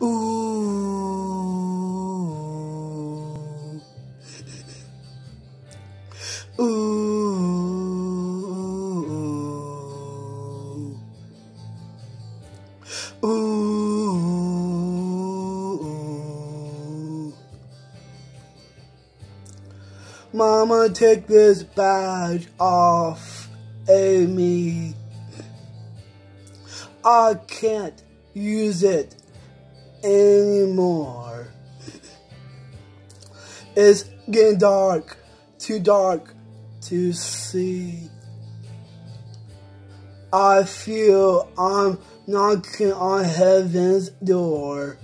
Ooh. Ooh. Ooh. Mama, take this badge off of me. I can't use it anymore. It's getting dark, too dark to see. I feel I'm knocking on heaven's door.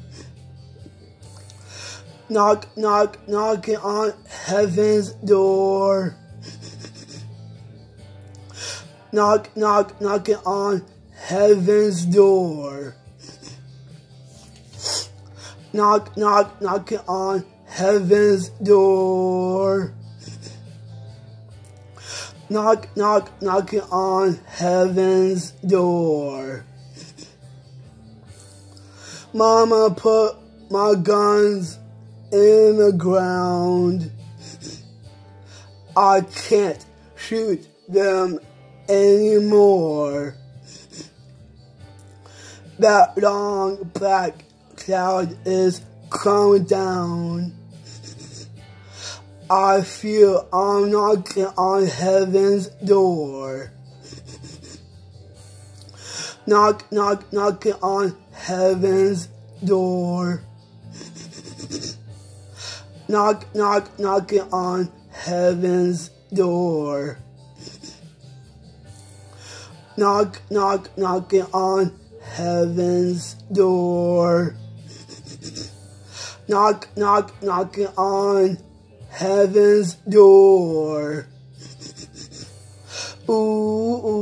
Knock, knock, knocking on heaven's door. Knock, knock, knocking on heaven's door. Knock, knock, knocking on heaven's door. Knock, knock, knocking on heaven's door. Mama put my guns in the ground. I can't shoot them anymore. That long black cloud is coming down. I feel I'm knocking on heaven's door. Knock, knock, knocking on heaven's door. Knock, knock, knocking on heaven's door. Knock, knock, knocking on heaven's door. Knock, knock, knocking on heaven's door. Ooh, ooh.